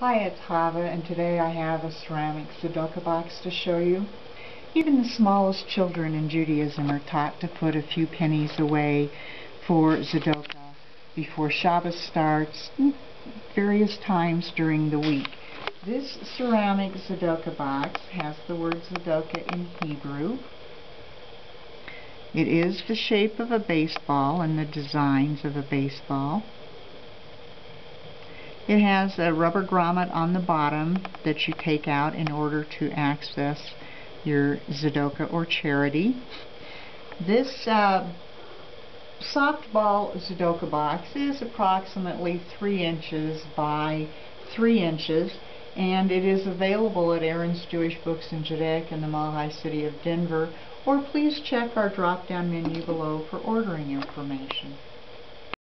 Hi, it's Chavah, and today I have a ceramic tzedakah box to show you. Even the smallest children in Judaism are taught to put a few pennies away for tzedakah before Shabbos starts, mm, various times during the week. This ceramic tzedakah box has the word tzedakah in Hebrew. It is the shape of a baseball and the designs of a baseball. It has a rubber grommet on the bottom that you take out in order to access your tzedakah or charity. This uh, softball tzedakah box is approximately 3 inches by 3 inches and it is available at Aharon's Jewish Books in Judaica in the Mile City of Denver or please check our drop down menu below for ordering information.